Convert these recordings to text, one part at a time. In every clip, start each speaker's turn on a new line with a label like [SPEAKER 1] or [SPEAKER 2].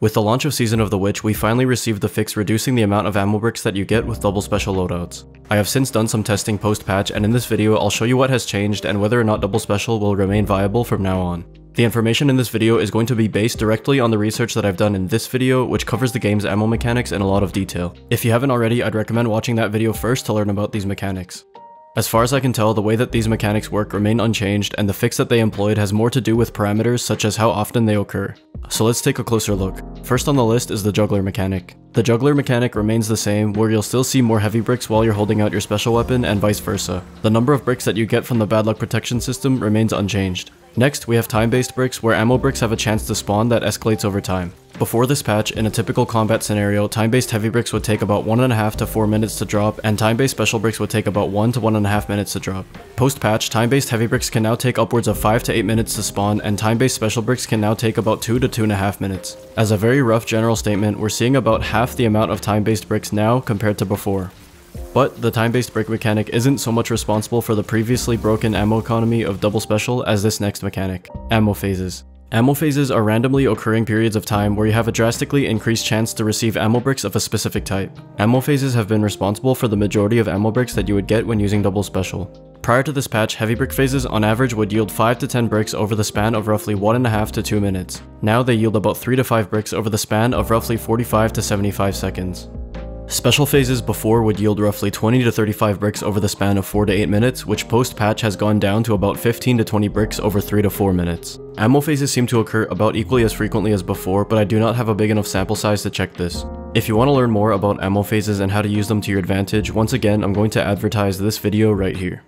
[SPEAKER 1] With the launch of Season of the Witch, we finally received the fix reducing the amount of ammo bricks that you get with double special loadouts. I have since done some testing post-patch and in this video I'll show you what has changed and whether or not double special will remain viable from now on. The information in this video is going to be based directly on the research that I've done in this video, which covers the game's ammo mechanics in a lot of detail. If you haven't already, I'd recommend watching that video first to learn about these mechanics. As far as I can tell, the way that these mechanics work remain unchanged, and the fix that they employed has more to do with parameters such as how often they occur. So let's take a closer look. First on the list is the juggler mechanic. The juggler mechanic remains the same, where you'll still see more heavy bricks while you're holding out your special weapon and vice versa. The number of bricks that you get from the bad luck protection system remains unchanged. Next, we have time-based bricks where ammo bricks have a chance to spawn that escalates over time. Before this patch, in a typical combat scenario, time-based heavy bricks would take about 1.5 to 4 minutes to drop, and time-based special bricks would take about 1 to 1.5 minutes to drop. Post-patch, time-based heavy bricks can now take upwards of 5 to 8 minutes to spawn, and time-based special bricks can now take about 2 to 2.5 minutes. As a very rough general statement, we're seeing about half the amount of time-based bricks now compared to before. But the time-based brick mechanic isn't so much responsible for the previously broken ammo economy of double special as this next mechanic, ammo phases. Ammo phases are randomly occurring periods of time where you have a drastically increased chance to receive ammo bricks of a specific type. Ammo phases have been responsible for the majority of ammo bricks that you would get when using double special. Prior to this patch, heavy brick phases on average would yield 5 to 10 bricks over the span of roughly 1.5 to 2 minutes. Now they yield about 3 to 5 bricks over the span of roughly 45 to 75 seconds. Special phases before would yield roughly 20 to 35 bricks over the span of 4 to 8 minutes, which post-patch has gone down to about 15 to 20 bricks over 3 to 4 minutes. Ammo phases seem to occur about equally as frequently as before, but I do not have a big enough sample size to check this. If you want to learn more about ammo phases and how to use them to your advantage, once again I'm going to advertise this video right here.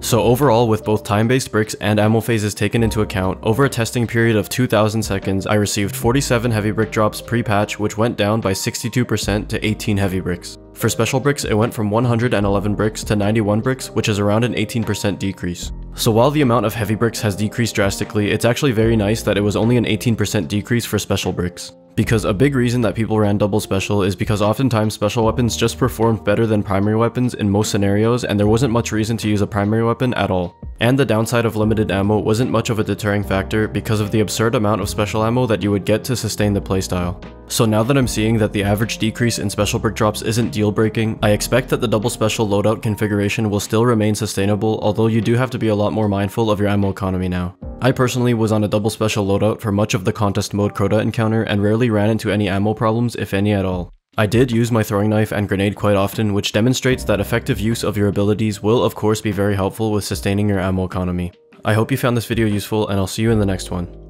[SPEAKER 1] So overall, with both time-based bricks and ammo phases taken into account, over a testing period of 2000 seconds, I received 47 heavy brick drops pre-patch, which went down by 62% to 18 heavy bricks. For special bricks, it went from 111 bricks to 91 bricks, which is around an 18% decrease. So while the amount of heavy bricks has decreased drastically, it's actually very nice that it was only an 18% decrease for special bricks because a big reason that people ran double special is because oftentimes special weapons just performed better than primary weapons in most scenarios and there wasn't much reason to use a primary weapon at all. And the downside of limited ammo wasn't much of a deterring factor because of the absurd amount of special ammo that you would get to sustain the playstyle. So now that I'm seeing that the average decrease in special brick drops isn't deal breaking, I expect that the double special loadout configuration will still remain sustainable although you do have to be a lot more mindful of your ammo economy now. I personally was on a double special loadout for much of the contest mode Crota encounter and rarely ran into any ammo problems if any at all. I did use my throwing knife and grenade quite often, which demonstrates that effective use of your abilities will of course be very helpful with sustaining your ammo economy. I hope you found this video useful and I'll see you in the next one.